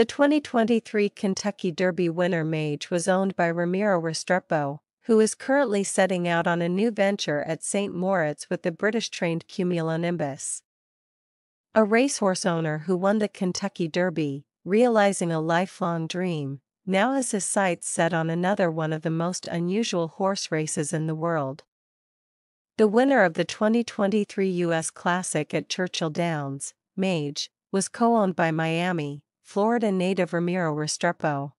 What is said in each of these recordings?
The 2023 Kentucky Derby winner Mage was owned by Ramiro Restrepo, who is currently setting out on a new venture at St. Moritz with the British-trained Cumulonimbus. A racehorse owner who won the Kentucky Derby, realizing a lifelong dream, now has his sights set on another one of the most unusual horse races in the world. The winner of the 2023 U.S. Classic at Churchill Downs, Mage, was co-owned by Miami, Florida native Ramiro Restrepo.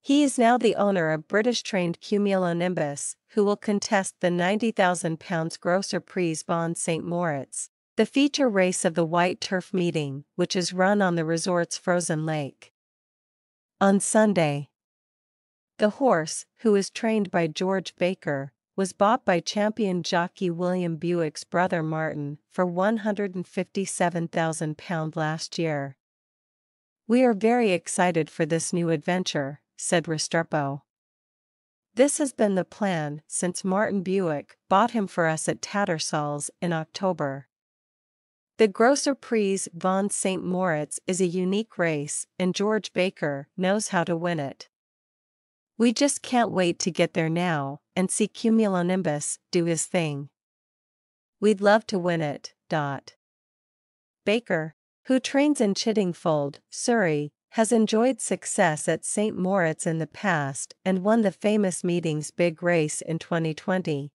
He is now the owner of British-trained Cumulonimbus, who will contest the 90,000 pounds Grosser Prix Van St. Moritz, the feature race of the White Turf Meeting, which is run on the resort's frozen lake. On Sunday, the horse, who is trained by George Baker, was bought by champion jockey William Buick's brother Martin for £157,000 last year. We are very excited for this new adventure, said Restrepo. This has been the plan since Martin Buick bought him for us at Tattersall's in October. The Grosser Prix Van St. Moritz is a unique race, and George Baker knows how to win it. We just can't wait to get there now and see Cumulonimbus do his thing. We'd love to win it. Dot. Baker, who trains in Chiddingfold, Surrey, has enjoyed success at St. Moritz in the past and won the famous meeting's big race in 2020.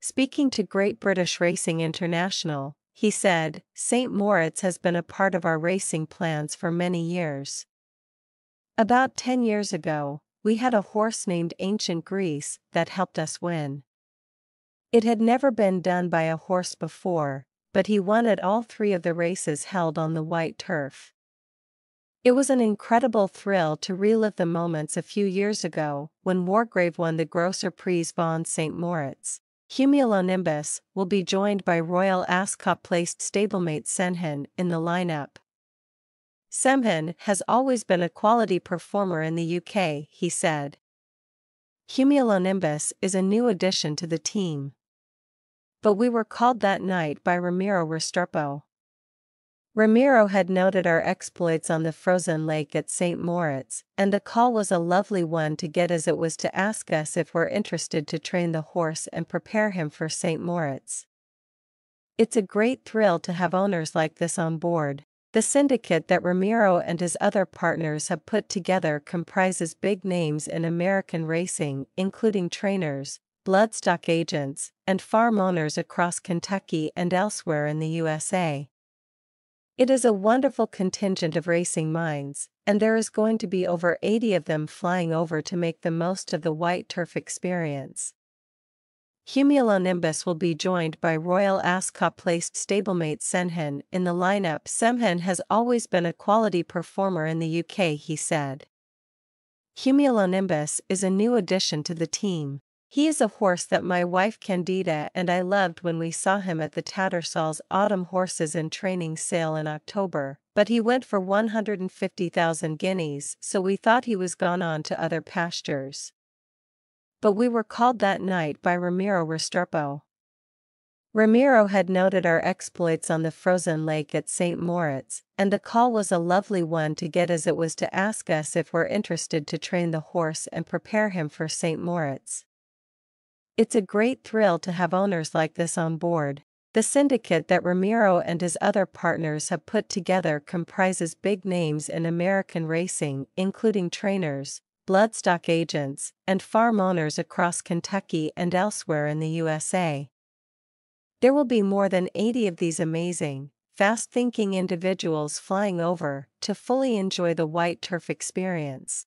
Speaking to Great British Racing International, he said, St. Moritz has been a part of our racing plans for many years. About 10 years ago, we had a horse named Ancient Greece that helped us win. It had never been done by a horse before, but he won at all three of the races held on the white turf. It was an incredible thrill to relive the moments a few years ago when Wargrave won the Grosser Prix Van St. Moritz. Cumulonimbus will be joined by Royal Ascot placed stablemate Senhen in the lineup. Semhen has always been a quality performer in the UK, he said. Cumulonimbus is a new addition to the team. But we were called that night by Ramiro Restrepo. Ramiro had noted our exploits on the frozen lake at St. Moritz, and the call was a lovely one to get as it was to ask us if we're interested to train the horse and prepare him for St. Moritz. It's a great thrill to have owners like this on board. The syndicate that Ramiro and his other partners have put together comprises big names in American racing, including trainers, bloodstock agents, and farm owners across Kentucky and elsewhere in the USA. It is a wonderful contingent of racing minds, and there is going to be over 80 of them flying over to make the most of the white turf experience. Cumulonimbus will be joined by Royal Ascot placed stablemate Senhen in the lineup. Semhen has always been a quality performer in the UK, he said. Cumulonimbus is a new addition to the team. He is a horse that my wife Candida and I loved when we saw him at the Tattersall's Autumn Horses in Training sale in October, but he went for 150,000 guineas so we thought he was gone on to other pastures. But we were called that night by Ramiro Restrepo. Ramiro had noted our exploits on the frozen lake at St. Moritz, and the call was a lovely one to get as it was to ask us if we're interested to train the horse and prepare him for St. Moritz. It's a great thrill to have owners like this on board. The syndicate that Ramiro and his other partners have put together comprises big names in American racing, including trainers, bloodstock agents, and farm owners across Kentucky and elsewhere in the USA. There will be more than 80 of these amazing, fast thinking individuals flying over to fully enjoy the white turf experience.